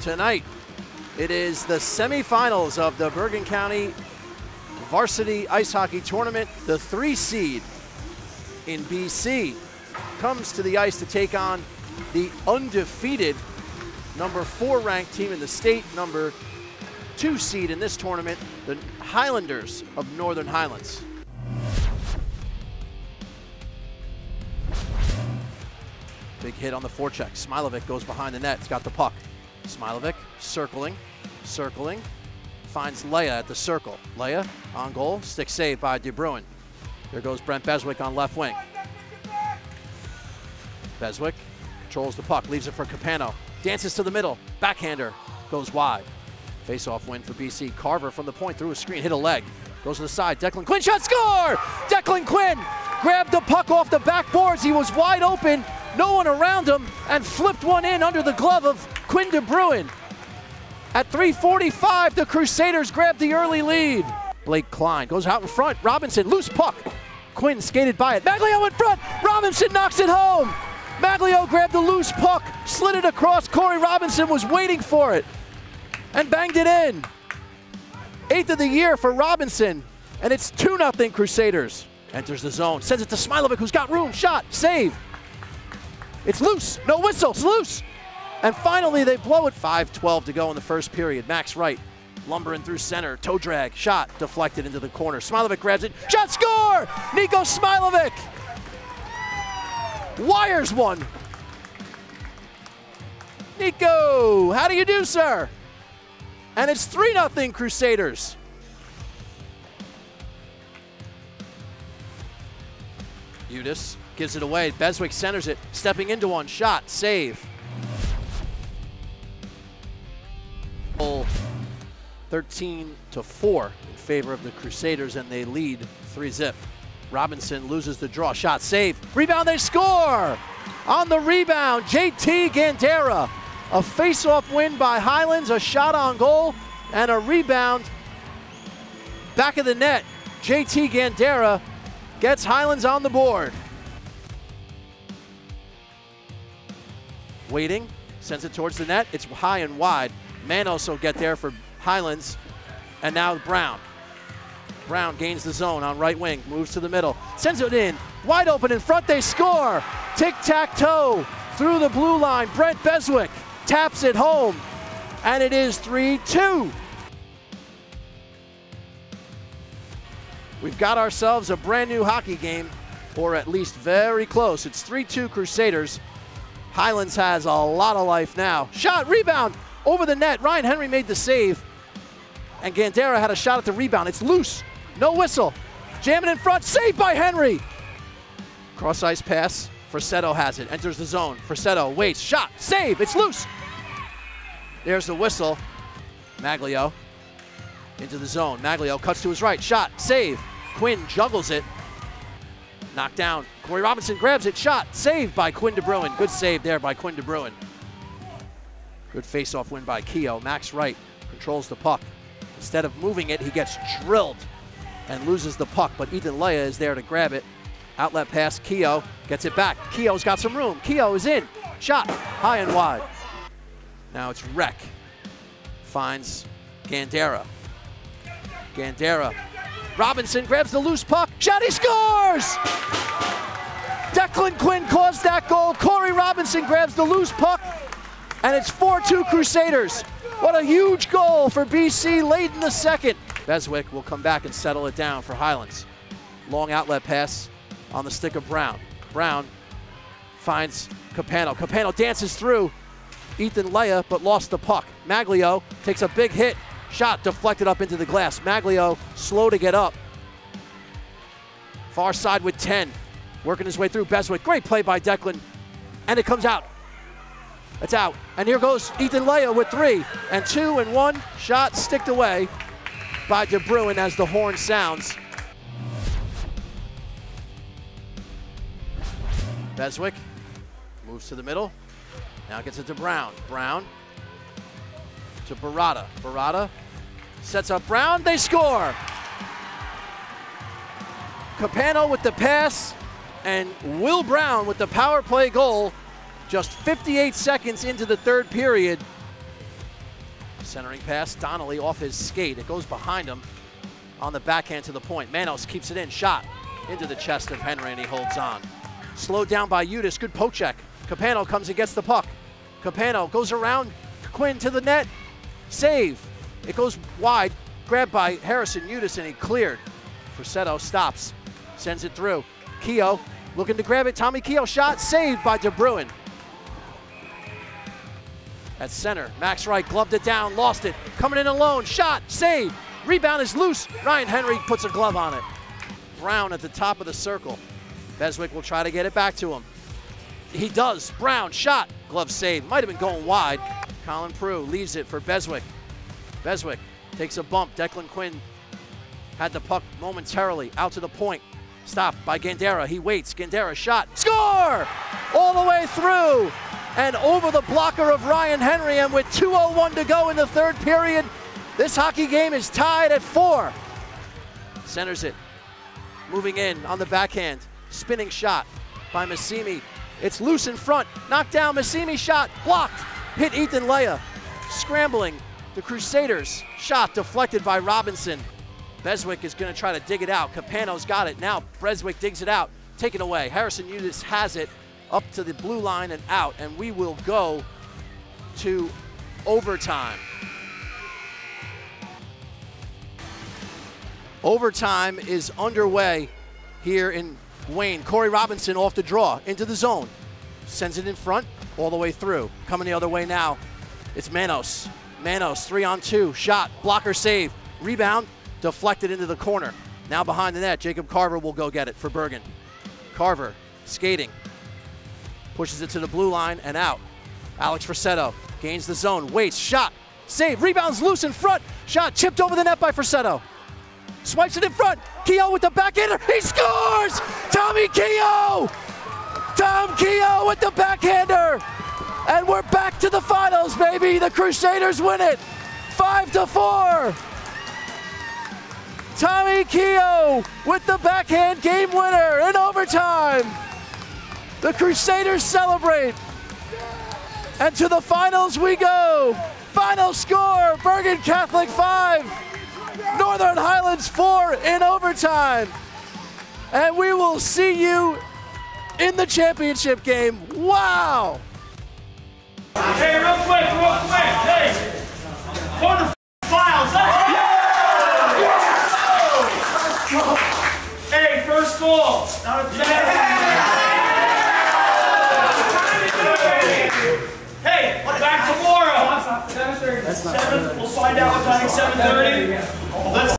tonight. It is the semifinals of the Bergen County Varsity Ice Hockey Tournament. The three seed in BC comes to the ice to take on the undefeated number four ranked team in the state, number two seed in this tournament, the Highlanders of Northern Highlands. Big hit on the forecheck. Smilovic goes behind the net. He's got the puck. Smilovic circling, circling, finds Leia at the circle. Leia on goal, stick save by DeBruin. There goes Brent Beswick on left wing. Beswick controls the puck, leaves it for Capano. Dances to the middle, backhander, goes wide. Face-off win for BC. Carver from the point through a screen, hit a leg. Goes to the side, Declan Quinn shot, score! Declan Quinn grabbed the puck off the backboards. He was wide open, no one around him, and flipped one in under the glove of Quinn DeBruin. At 3.45, the Crusaders grab the early lead. Blake Klein goes out in front. Robinson, loose puck. Quinn skated by it. Maglio in front. Robinson knocks it home. Maglio grabbed the loose puck, slid it across. Corey Robinson was waiting for it and banged it in. Eighth of the year for Robinson, and it's 2 0 Crusaders. Enters the zone, sends it to Smilovic, who's got room. Shot, save. It's loose, no whistle, it's loose. And finally, they blow it. 5 12 to go in the first period. Max Wright lumbering through center, toe drag, shot deflected into the corner. Smilovic grabs it, shot, score! Nico Smilovic wires one. Nico, how do you do, sir? And it's 3 0 Crusaders. Udis gives it away. Beswick centers it, stepping into one shot, save. 13 to 4 in favor of the Crusaders, and they lead 3 zip. Robinson loses the draw. Shot save. Rebound, they score! On the rebound, JT Gandera. A face-off win by Highlands, a shot on goal, and a rebound. Back of the net, JT Gandera gets Highlands on the board. Waiting, sends it towards the net. It's high and wide. Manos will get there for Highlands. And now Brown. Brown gains the zone on right wing, moves to the middle, sends it in, wide open in front, they score. Tic tac toe through the blue line. Brent Beswick taps it home, and it is 3 2. We've got ourselves a brand new hockey game, or at least very close. It's 3 2 Crusaders. Highlands has a lot of life now. Shot, rebound, over the net. Ryan Henry made the save. And Gandera had a shot at the rebound. It's loose. No whistle. Jamming in front. Saved by Henry. Cross ice pass. Frasetto has it. Enters the zone. Frasetto waits. Shot. Save. It's loose. There's the whistle. Maglio into the zone. Maglio cuts to his right. Shot. Save. Quinn juggles it. Knocked down. Corey Robinson grabs it. Shot. Saved by Quinn DeBruin. Good save there by Quinn DeBruin. Good face-off win by Keogh. Max Wright controls the puck. Instead of moving it, he gets drilled and loses the puck, but Ethan Leia is there to grab it. Outlet pass, Keogh gets it back. Keogh's got some room. Keogh is in. Shot, high and wide. Now it's Reck. Finds Gandera. Gandera. Robinson grabs the loose puck. Shot, he scores! Declan Quinn caused that goal. Corey Robinson grabs the loose puck, and it's 4-2 Crusaders. What a huge goal for BC late in the second. Beswick will come back and settle it down for Highlands. Long outlet pass on the stick of Brown. Brown finds Capano. Capano dances through Ethan Leia, but lost the puck. Maglio takes a big hit. Shot deflected up into the glass. Maglio slow to get up. Far side with 10. Working his way through Beswick. Great play by Declan. And it comes out. It's out. And here goes Ethan Leia with three. And two and one. Shot sticked away by DeBruin as the horn sounds. Beswick moves to the middle. Now gets it to Brown. Brown to Barada. Barada sets up Brown. They score. Capano with the pass and Will Brown with the power play goal just 58 seconds into the third period. Centering pass, Donnelly off his skate. It goes behind him on the backhand to the point. Manos keeps it in, shot into the chest of Henry, and he holds on. Slowed down by Udis, good poke check. Capano comes and gets the puck. Capano goes around Quinn to the net, save. It goes wide, grabbed by Harrison Udis, and he cleared. Frisetto stops, sends it through. Keogh looking to grab it. Tommy Keogh shot, saved by DeBruin. At center, Max Wright gloved it down, lost it. Coming in alone, shot, save. Rebound is loose. Ryan Henry puts a glove on it. Brown at the top of the circle. Beswick will try to get it back to him. He does. Brown shot. Glove save. Might have been going wide. Colin Prue leaves it for Beswick. Beswick takes a bump. Declan Quinn had the puck momentarily out to the point. Stopped by Gandera. He waits. Gandera shot. Score! All the way through and over the blocker of Ryan Henry. And with 2.01 to go in the third period, this hockey game is tied at four. Centers it. Moving in on the backhand. Spinning shot by Massimi. It's loose in front. Knocked down. Massimi shot. Blocked. Hit Ethan Leia. Scrambling. The Crusaders. Shot deflected by Robinson. Beswick is going to try to dig it out. Capano's got it. Now Beswick digs it out. Taken away. Harrison Udis has it up to the blue line and out. And we will go to overtime. Overtime is underway here in Wayne. Corey Robinson off the draw into the zone. Sends it in front all the way through. Coming the other way now. It's Manos. Manos, three on two. Shot, blocker save. Rebound, deflected into the corner. Now behind the net, Jacob Carver will go get it for Bergen. Carver skating. Pushes it to the blue line and out. Alex Frisetto gains the zone, waits, shot, save, rebounds loose in front. Shot chipped over the net by Frisetto. Swipes it in front. Keogh with the backhander. He scores! Tommy Keogh! Tom Keogh with the backhander. And we're back to the finals, baby. The Crusaders win it. Five to four. Tommy Keogh with the backhand game winner in overtime. The Crusaders celebrate. And to the finals we go. Final score, Bergen Catholic 5. Northern Highlands 4 in overtime. And we will see you in the championship game. Wow! Hey, real quick, real quick. Hey, find out what time 7.30? Let's